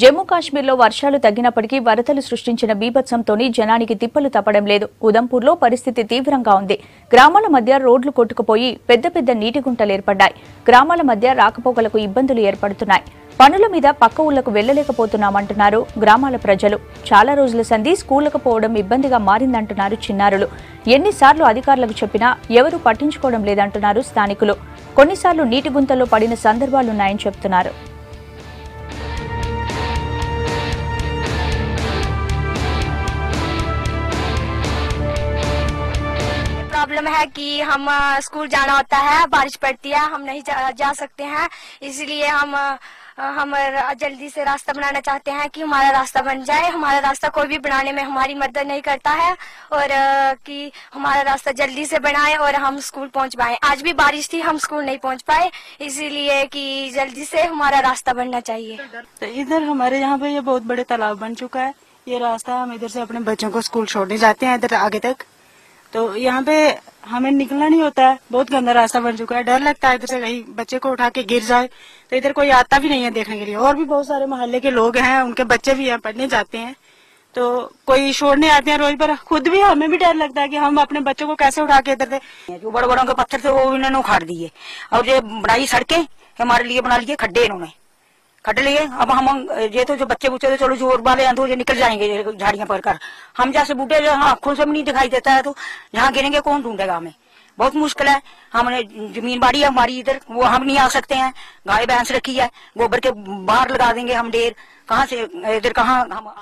జమ్మూ కాశ్మీర్లో వర్షాలు తగ్గినప్పటికీ వరదలు సృష్టించిన బీభత్సంతోని జనానికి తిప్పలు తప్పడం లేదు. ఉదంపూర్లో పరిస్థితి తీవ్రంగా ఉంది. గ్రామాల మధ్య రోడ్లు కొట్టుకుపోయి పెద్ద పెద్ద నీటి గుంటలు ఏర్పడ్డాయి. గ్రామాల మధ్య రాకపోకలకు ఇబ్బందులు ఏర్పడుతున్నాయి. పనుల మీద పక్క ఊళ్ళకు వెళ్ళలేకపోతున్నామంటున్నారు గ్రామాల ప్రజలు. చాలా రోజుల సంధి స్కూళ్ళకు పోవడం ఇబ్బందిగా మారిందంటున్నారు చిన్నారులు. ఎన్నిసార్లు అధికారులకు చెప్పినా ఎవరూ పట్టించుకోవడం లేదంటున్నారు స్థానికులు. కొన్నిసార్లు నీటి గుంతల్లో పడిన సందర్భాలున్నాయని చెబుతున్నారు प्रॉब्लम है कि हम स्कूल जाना होता है बारिश पड़ती है हम नहीं जा, जा सकते हैं। इसलिए हम हम जल्दी से रास्ता बनाना चाहते हैं कि हमारा रास्ता बन जाए। हमारा रास्ता कोई भी बनाने में हमारी मदद नहीं करता है और कि हमारा रास्ता जल्दी से बनाए और हम स्कूल पहुँच पाए। आज भी बारिश थी हम स्कूल नहीं पहुँच पाए इसीलिए कि जल्दी से हमारा रास्ता बनना चाहिए। तो इधर हमारे यहाँ पे ये बहुत बड़े तालाब बन चुका है। ये रास्ता हम इधर से अपने बच्चों को स्कूल छोड़ने जाते हैं इधर आगे तक। तो यहाँ पे हमें निकलना नहीं होता है। बहुत गंदा रास्ता बन चुका है। डर लगता है इधर से कहीं बच्चे को उठा के गिर जाए। तो इधर कोई आता भी नहीं है देखने के लिए। और भी बहुत सारे मोहल्ले के लोग हैं, उनके बच्चे भी यहाँ पढ़ने जाते हैं। तो कोई छोड़ने आते हैं रोज पर। खुद भी हमें भी डर लगता है कि हम अपने बच्चों को कैसे उठा के इधर से जो बड़े बड़ों के पत्थर थे, वो इन्होंने उखाड़ दिए। और ये बनाई सड़कें हमारे लिए बना लिए खड्डे इन्होंने। खड्डे लिए। अब हम ये तो जो बच्चे बुच्चे तो चलो ज़ोर वाले हैं तो ये निकल जाएँगे झाड़ियाँ पर कर हम जैसे बूढ़े जो आँखों से भी नहीं दिखाई देता है तो जहाँ गिरेंगे, कौन ढूंढेगा हमें? बहुत मुश्किल है। हमने ज़मीन बाड़ी है हमारी इधर, वो हम नहीं आ सकते हैं। गाय, भैंस रखी है, गोबर के बाहर लगा देंगे हम ढेर। कहाँ से, इधर कहाँ हम